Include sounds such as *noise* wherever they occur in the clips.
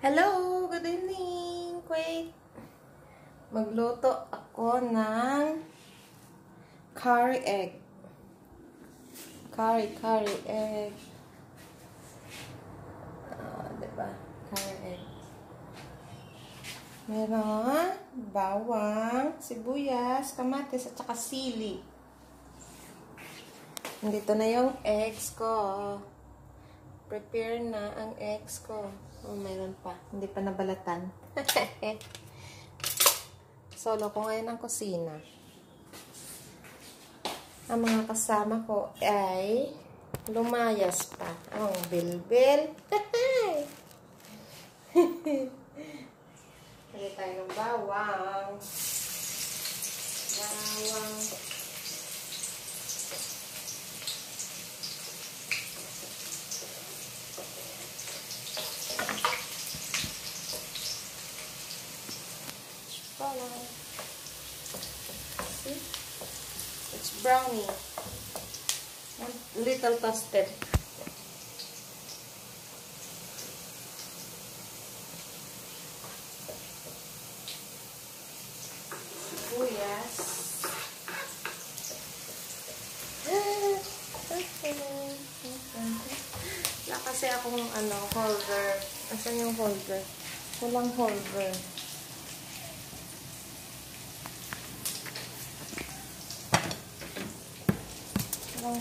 Hello! Good evening! Wait! Magluto ako ng curry egg. Curry, curry egg. Ah, diba? Curry egg. Meron bawang, sibuyas, kamatis, at saka sili. Nandito na yung eggs ko. Prepare na ang eggs ko. Oh, mayroon pa. Hindi pa nabalatan. *laughs* Solo ko ngayon ang kusina. Ang mga kasama ko ay lumayas pa. Ang bilbil. *laughs* Pili tayo ng. Bawang. Bawang. Brownie. One little toasted. Sibuyas. Wala kasi akong ano, holder. Asan yung holder? Walang holder.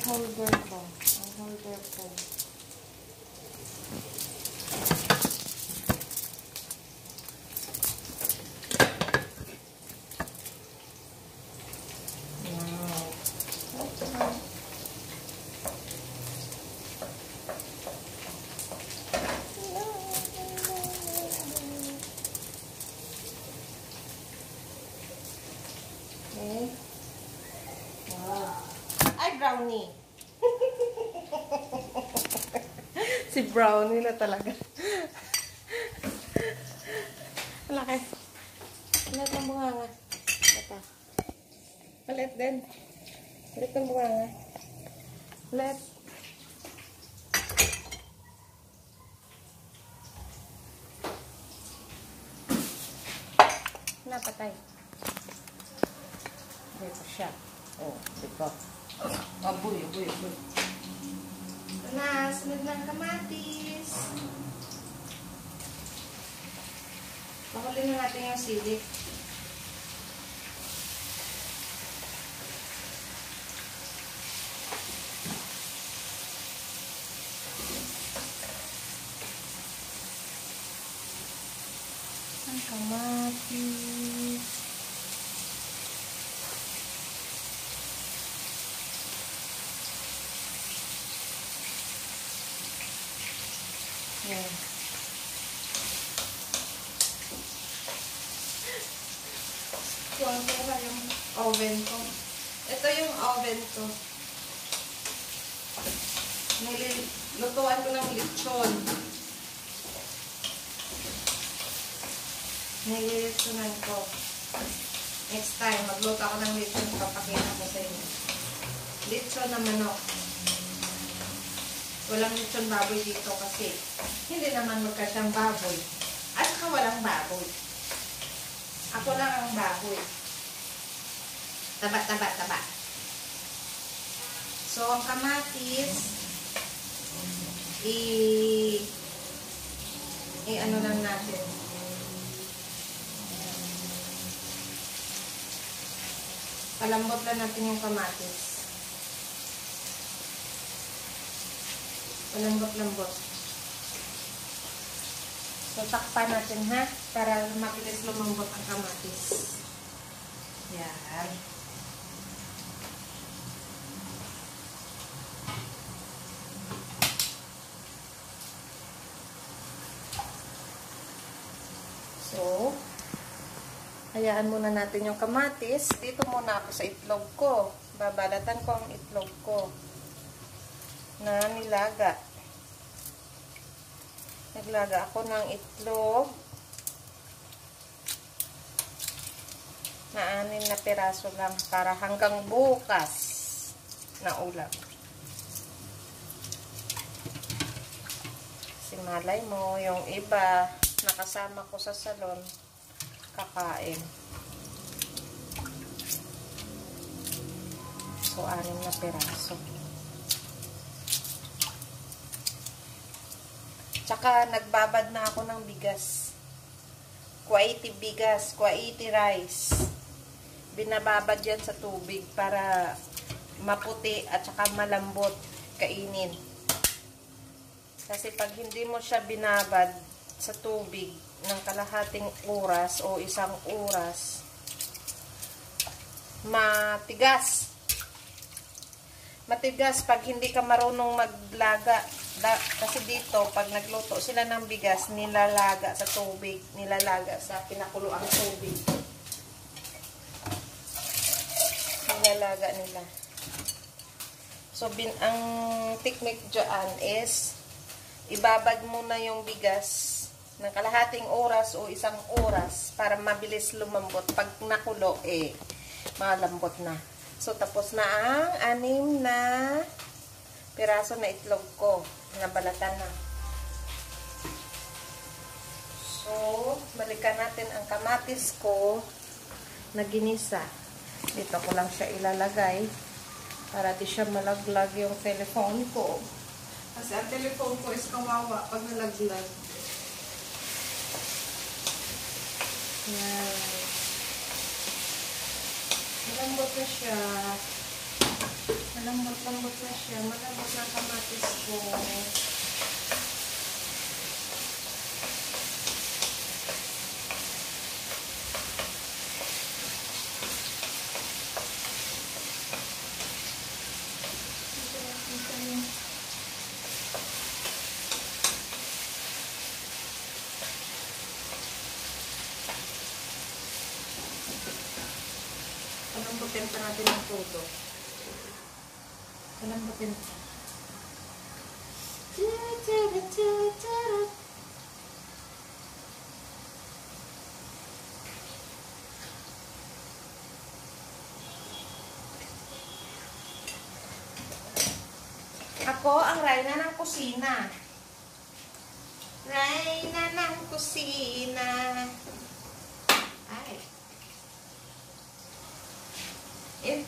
Walang holder ko. Ang holder ko. Wow. Okay. Okay. Wow. Ay, brownie. si brownie na talaga. Malaki. Malit ng bunganga. Ito. Malit din. Malit ng bunganga. Malit. Napatay. Dito siya. Oh, diba? Abuy, abuy, abuy. Na, sunod ng kamatis. Pakulin na natin yung sili. Ang kamatis. Yan. Kuha ko ba yung oven ko? Ito yung oven ko. Nilutuan ko ng lechon. Nililitsunan ko. Next time, magluto ako ng lechon. Papakita ko sa inyo. Lechon na manok. Walang lechon baboy dito kasi hindi naman magkasyang baboy. At saka walang baboy. Ako lang ang baboy. Taba, taba, taba. So, ang kamatis, i, i ano lang natin. Palambot lang natin yung kamatis. Palambot-lambot. So, takpan natin ha, para mabilis lumambot ang kamatis. Yan. So, hayaan muna natin yung kamatis. Dito muna ako sa itlog ko. Babalatan ko ang itlog ko na nilaga. Naglaga ako ng itlog na anin na piraso lang para hanggang bukas na ulam. Si malay mo, yung iba, nakasama ko sa salon, kakain. So, anim na piraso. Tsaka, nagbabad na ako ng bigas. Kuwaiti bigas, kuwaiti rice. Binababad yan sa tubig para maputi at saka malambot kainin. Kasi pag hindi mo siya binabad sa tubig ng kalahating oras o isang oras, matigas. Matigas pag hindi ka marunong maglaga. Da, kasi dito, pag nagluto sila ng bigas, nilalaga sa tubig, nilalaga sa pinakuluang tubig. Nilalaga nila. So, bin, ang technique dyan is, ibabad mo na yung bigas ng kalahating oras o isang oras para mabilis lumambot. Pag nakulo, eh, malambot na. So, tapos na ang anim na piraso na itlog ko. Nabalatan na. So, balikan natin ang kamatis ko na ginisa. Dito ko lang siya ilalagay para di siya malaglag yung telephone ko. Kasi ang telephone ko is kawawa pag nalaglag. Yan. Malambot na siya. Malambot-lambot na siya. Malambot na kamatis ko. Pa natin ang todo. Palambutin pa. Ako ang Rayna ng kusina. Rayna ng kusina. Ay.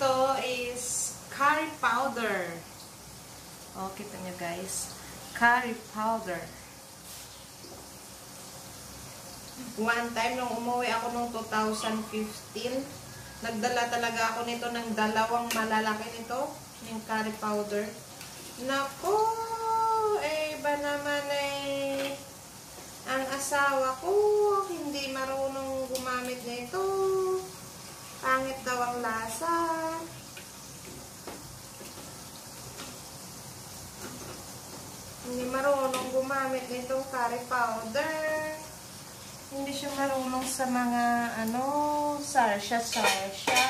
Ito is curry powder. Oh, kita nyo guys. Curry powder. One time nung umuwi ako nung 2015, nagdala talaga ako nito ng dalawang malalaki nito, yung curry powder. Nako, eh ba naman eh, ang asawa ko hindi marunong gumamit nito. Pangit daw ang lasa. Hindi marunong gumamit nitong curry powder. Hindi siya marunong sa mga, ano, sarsya-sarsya.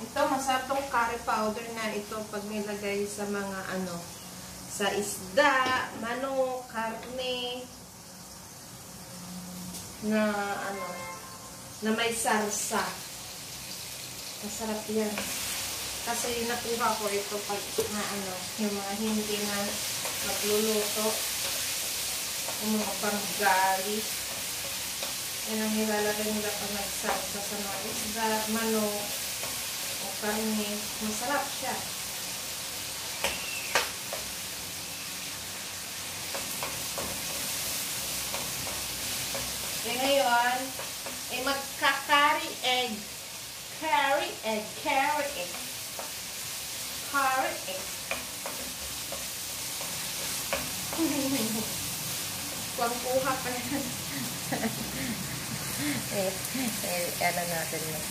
Ito, masarap tong curry powder na ito pag nilagay sa mga, ano, sa isda, manok, karne, na ano na may sarsa masarap yan. Kasi nakuha ko ito pag na ano yung mga hindi na magluluto. Yung mga panggali. Yan ang nilalagay nila pag nagsarsa sa mga isda, manok o karne. Masarap siya Eh ngayon, eh magka-curry egg. Curry egg, curry egg. Curry egg. *laughs* Huwag kuha pa yan. *laughs* eh, eh, ano natin yun.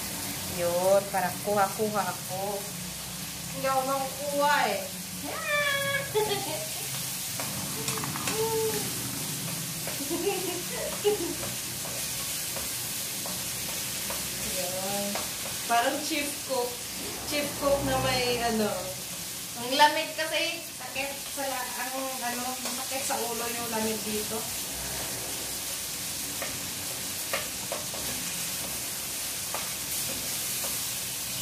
Yun, parang kuha-kuha ako. Hindi ako nang kuha eh. *laughs* Parang chief cook. Chief cook na may ano. Ang lamig kasi, sakit sa, ang ano, sakit sa ulo yung lamig dito.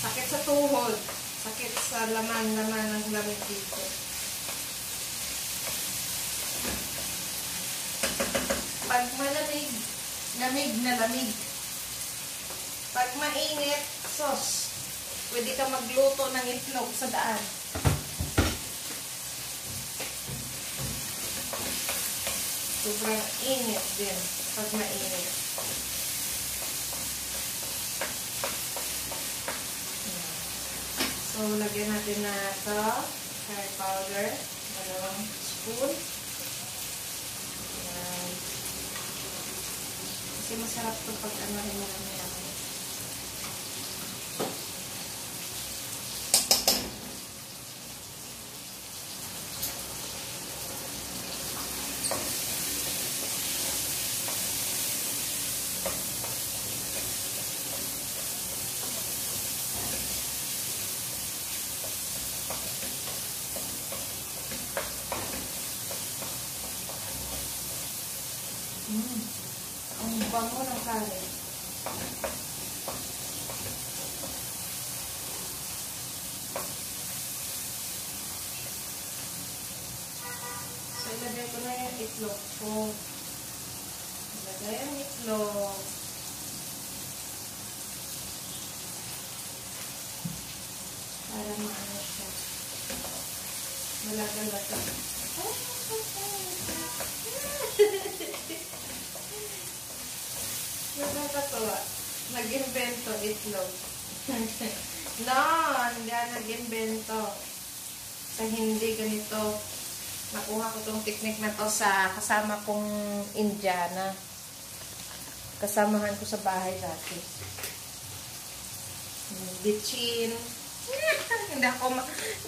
Sakit sa tuhod. Sakit sa laman-laman ng lamig dito. Pag malamig, lamig na lamig. Pag mainit, sos, pwede ka magluto ng itlog sa daan. Sobrang init din pag mainit. So, lagyan natin na ito, curry powder, dalawang spoon. Ayan. Kasi masarap ito pag ano rin mo kami Mm. Ang bango ng kare. So, ilagay ko na yung itlog ko. Ilagay ang itlog. Para maano siya. Malaga-laga. Nakakatawa. Nag-invento itlog. *laughs* no, hindi ako nag-invento. Sa hindi ganito. Nakuha ko tong technique na to sa kasama kong Indiana. Kasamahan ko sa bahay dati. Bitchin. Hindi ako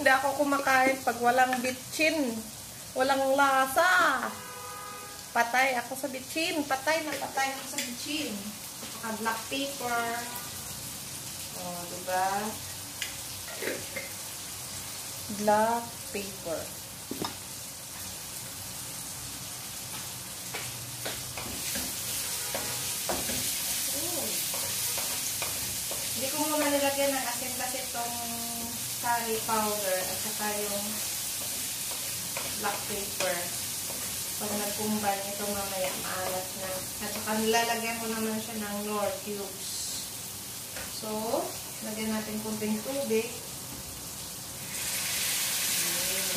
hindi ako kumakain pag walang bitchin. Walang lasa. Patay ako sa bitchin. Patay na patay ako sa bitchin. Saka black pepper. Oh, diba? Black pepper. Oh. Hindi ko muna nilagyan ng asin kasi itong curry powder at saka yung black pepper pag nagkumbay ito mamaya maalat na. At saka nilalagyan ko naman siya ng nor cubes. So, lagyan natin kunting tubig. Ayan.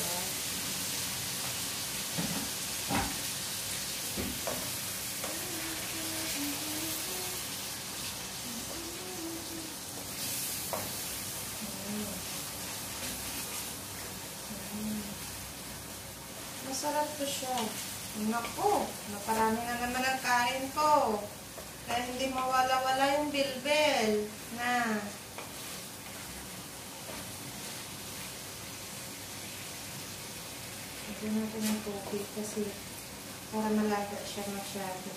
Diba? Ayan. Ayan. Masarap to siya. Naparami na naman ang kain ko. Kaya hindi mawala-wala yung bilbil na. Lagyan natin ng tubig kasi para malaga siya masyado.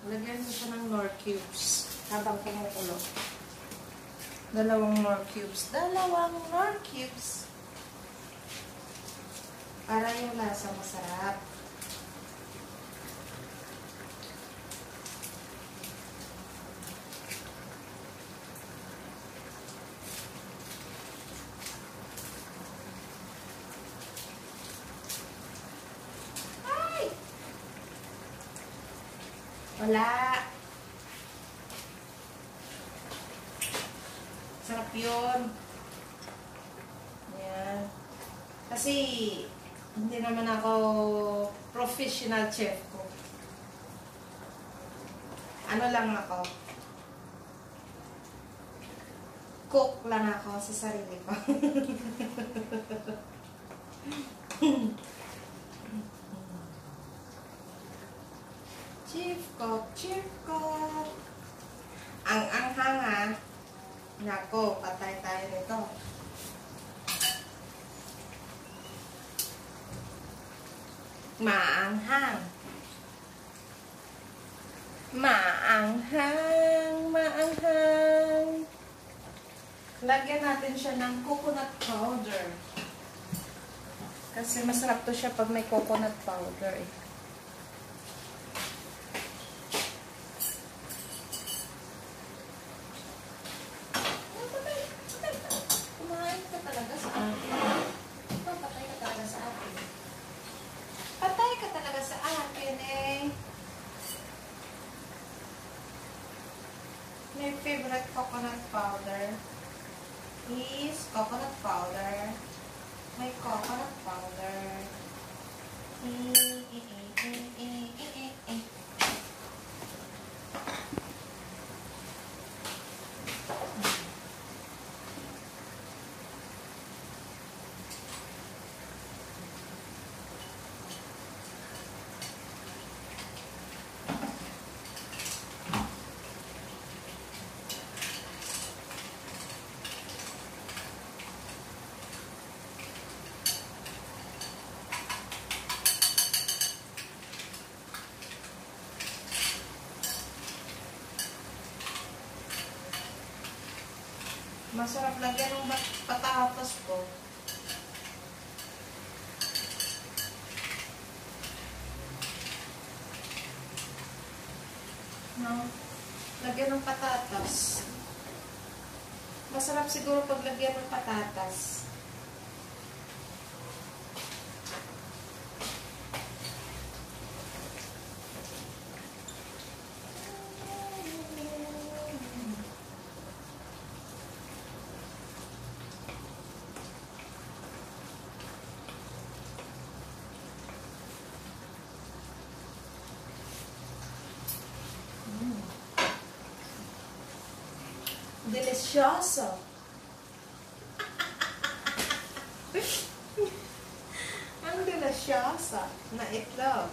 Mo siya ng nor cubes habang kumukulo. Dalawang nor cubes. Dalawang nor cubes. Para yung lasa masarap. Wala. Yun. Ayan. Kasi, hindi naman ako professional chef ko. Ano lang ako? Cook lang ako sa sarili ko. *laughs* Chief cook, chief cook. Ang anghang ha. Nako, patay tayo nito. Maanghang. Maanghang, maanghang. Lagyan natin siya ng coconut powder. Kasi masarap to siya pag may coconut powder eh. Kumain ka talaga sa akin. Ikaw, patay ka talaga sa akin. Patay ka talaga sa akin eh. My favorite coconut powder is coconut powder. My coconut powder. Eh, eh, eh, eh, eh, eh, eh, eh. Masarap lagyan ng patatas ko. No? Lagyan ng patatas. Masarap siguro pag lagyan ng patatas. Delicioso. Ang delicioso na itlog.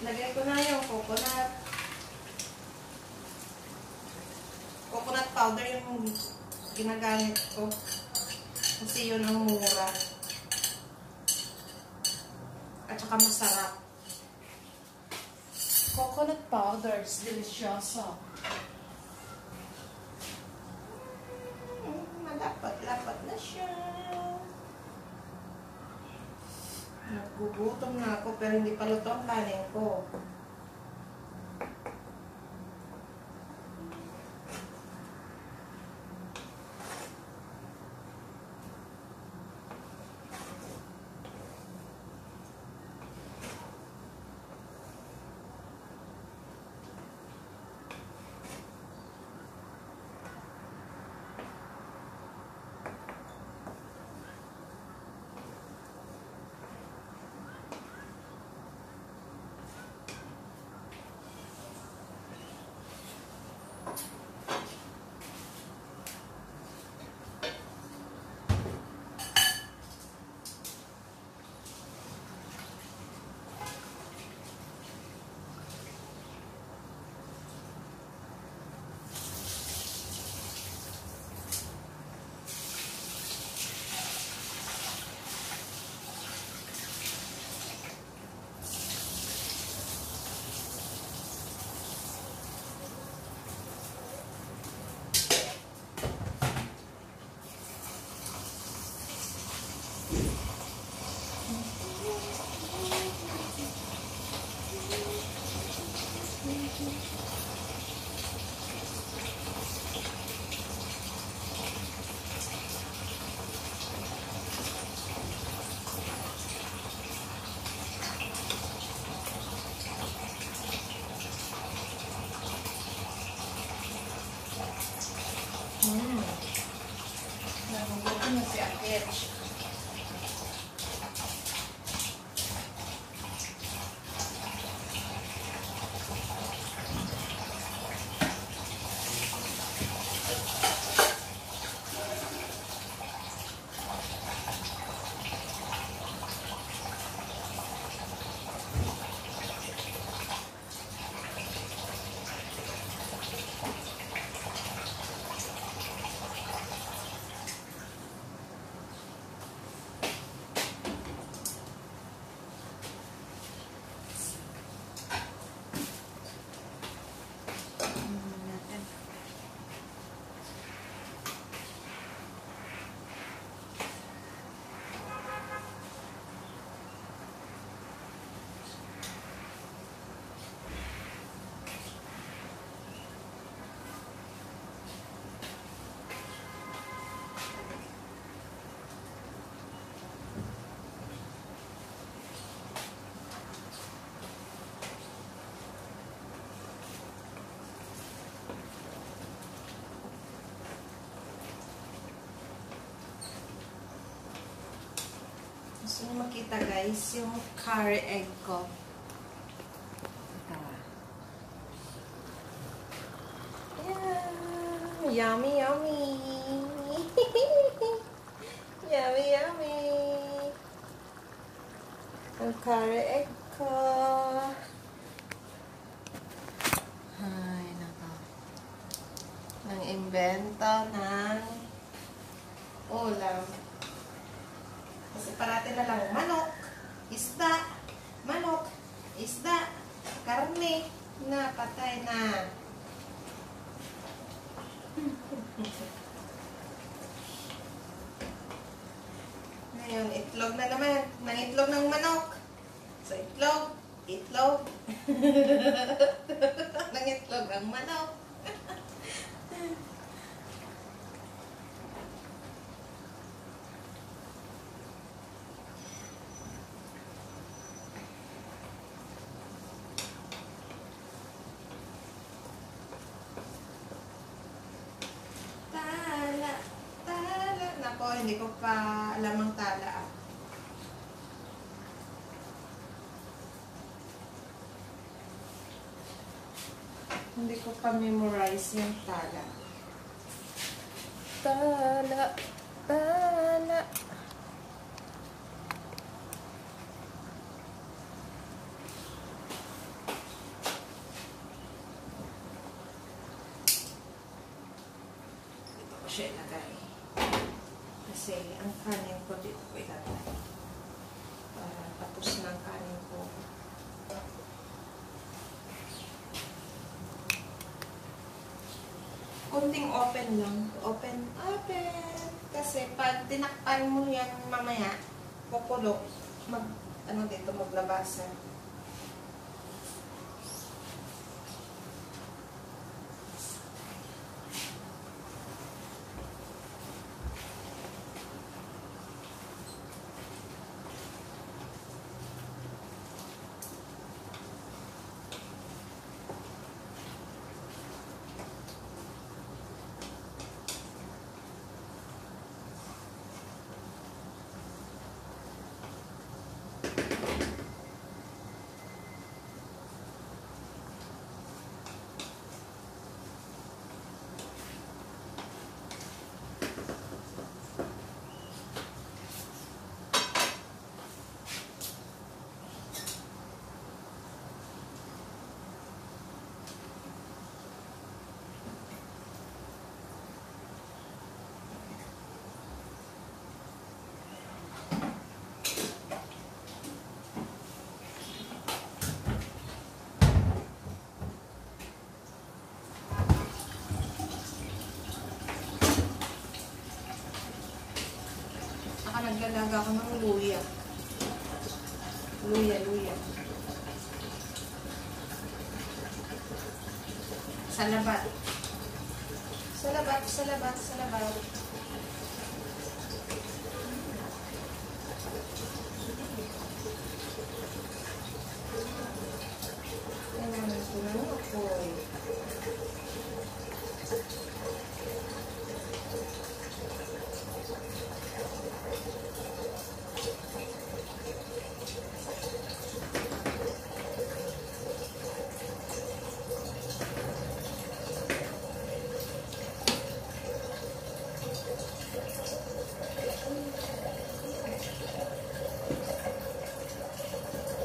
Lagay ko na yung coconut. Coconut powder yung ginagamit ko. Kasi yun ang mura. At saka masarap. Coconut powders, delicioso. Mm, Malapat-lapat na siya. Nagugutom na ako pero hindi pa luto ang kanin ko. Gusto niyo makita guys, yung curry egg ko. Yeah. Yummy, yummy. *laughs* yummy, yummy. Ang curry egg ko. Ay, nako. Nang invento ng ulam. Kasi parati na lang manok, isda, manok, isda, karne, na patay na. Ngayon, itlog na naman. Nang itlog ng manok. So, itlog, itlog. *laughs* Nang itlog ng manok. Tala, tala. Nako, hindi ko pa alam ang tala. ah. Hindi ko pa memorize yung tala. Tala, tala. Dito ko siya ilagay. Kasi ang kanin ko dito ko ilagay. Para tapos ng kanin ko. Kunting open lang. Open, open. Kasi pag tinakpan mo yan mamaya, kukulo. Mag, ano dito, maglabasan. Saka naglalaga ako ng luya. Luya, luya. Sa labat. Sa labat, sa labat, sa labat. Ayan, ito na ako eh.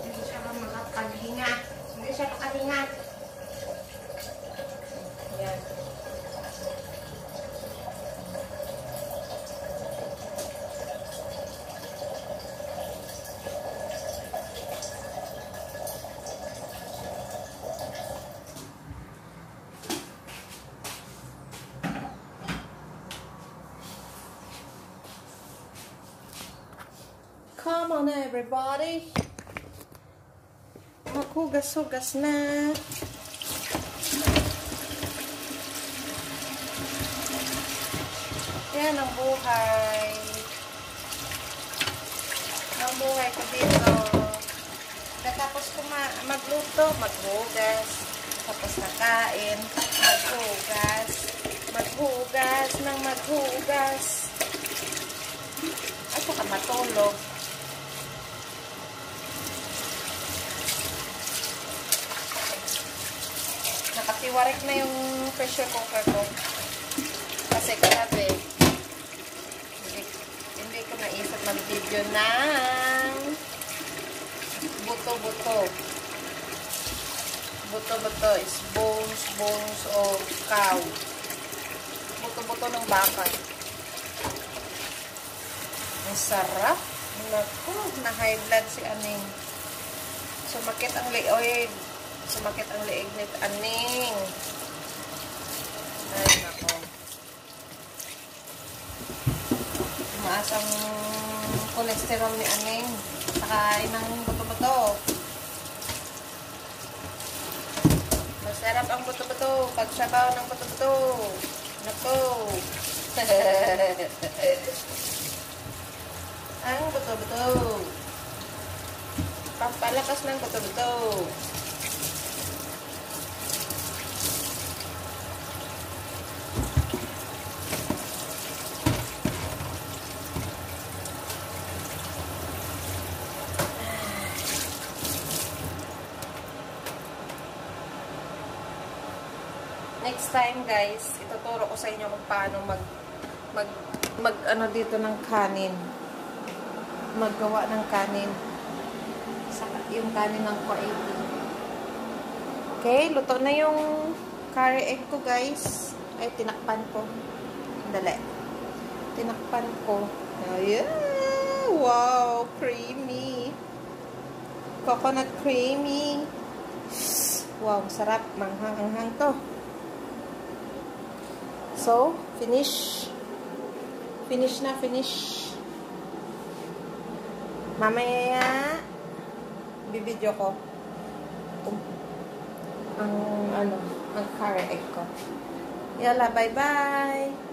Hindi siya makapaghinga. Hindi siya makahinga. Yan. Come on everybody. Maghugas-hugas na. Yan ang buhay. Ang buhay ko dito. Katapos ko ma- magluto, maghugas. Tapos nakain, maghugas. Maghugas ng maghugas. At saka matulog. Tiwarik na yung pressure cooker ko. Kasi kagabi, hindi, hindi ko naisip mag-video ng buto-buto. Buto-buto is bones, bones of cow. Buto-buto ng baka. Ang sarap. Naku, na high blood si Aning. Sumakit ang leeg. Sumakit ang leeg ni Aning. Ay, nako. Tumaas ang cholesterol ni Aning. Sakain ng buto-buto. Masarap ang buto-buto. Pagsabaw ng buto-buto. Nako. *laughs* ang buto-buto. Pampalakas ng buto-buto. Next time guys, ituturo ko sa inyo kung paano mag mag mag ano dito ng kanin. Maggawa ng kanin. Sa yung kanin ng 480. Okay, luto na yung curry egg ko guys. Ay tinakpan ko. Dali. Tinakpan ko. Ayan. Wow, creamy. Coconut creamy. Wow, sarap. Manghang-anghang to. So, finish. Finish na, finish. Mamaya, bibidyo ko. Ang, ano, ang curry egg ko. Yala, bye-bye!